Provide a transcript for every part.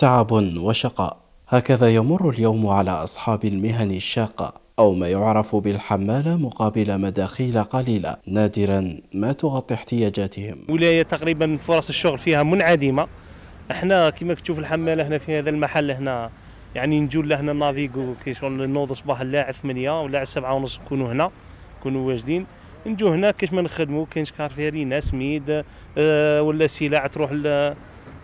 تعب وشقاء. هكذا يمر اليوم على أصحاب المهن الشاقة أو ما يعرف بالحمالة مقابل مداخيل قليلة. نادرا ما تغطي احتياجاتهم. ولاية تقريبا فرص الشغل فيها منعدمة. إحنا كما تشوف الحمالة هنا في هذا المحل هنا يعني نجول لهنا نافيغو كي شغل نوض صباح اللاعب 8 ولا 7 ونص نكونوا هنا نكونوا واجدين. نجو هنا كاش ما نخدموا كاين شكار فيرينا سميد آه ولا سلع تروح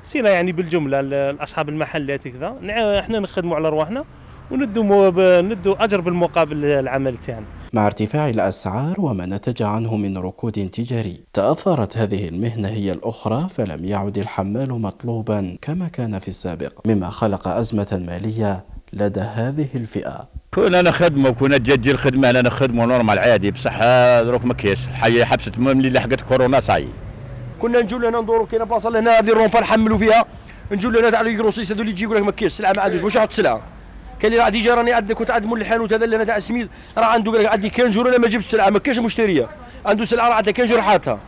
سلع يعني بالجملة لاصحاب المحلات كذا. إحنا نخدموا على رواحنا وندو ندو أجر بالمقابل العمل تاعنا. مع ارتفاع الأسعار وما نتج عنه من ركود تجاري تأثرت هذه المهنة هي الأخرى فلم يعد الحمال مطلوبا كما كان في السابق. مما خلق أزمة مالية لدى هذه الفئة. كنا نخدموا كنا تجدي الخدمة أنا نخدموا نورمال عادي بصح دروك ما كاينش. الحياة حبست ملي لحقت كورونا صاي. كنا نجوا لهنا ندوروا كاينة بلاصة لهنا هذه الرومبا نحملوا فيها. نجوا لهنا تاع les grossistes هذو اللي يجيو يقول لك ما كاينش السلعه ما عندوش واش حط سلعة؟ كاين اللي راه déjà راني عندك كنت عند مول الحانوت هذا اللي أنا تاع السميد راه عنده قال لك عندي quinze jours أنا ما جبت سلعة ما كاينش مشترية. عنده سلعة راه عندها quinze jours حاطها.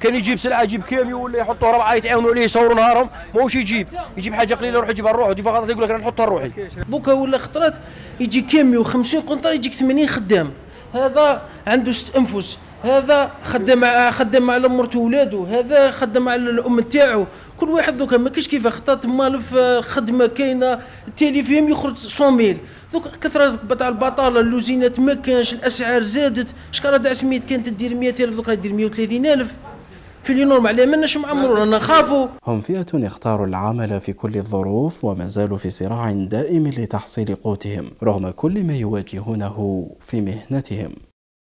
كان يجيب سلعة يجيب كاميو ولا يحطوها ربعه يتعاونوا عليه يصوروا نهارهم ماهوش يجيب؟ يجيب حاجة قليلة يروح يجيبها لروحه ديفا غلط يقول لك أنا نحطها لروحي. دوكا ولا خطرات يجي كاميو 50 قنطار يجيك 80 خدام. هذا عنده ست أنفس. هذا خدم خدم على مرته ولاده هذا خدم على الأم تاعو كل واحد دوكا ما كاينش كيف خطات مالف خدمة كاينة التالي فيهم يخرج 100 دوك كثرة تاع البطالة اللوزينات ما كانش الأسعار زادت. شكون تاع سميت كانت دير 100000 دوك دير 130000 في اللي نورمال عليه ماناش معمروا رانا نخافوا هم فئة اختاروا العمل في كل الظروف وما زالوا في صراع دائم لتحصيل قوتهم. رغم كل ما يواجهونه في مهنتهم.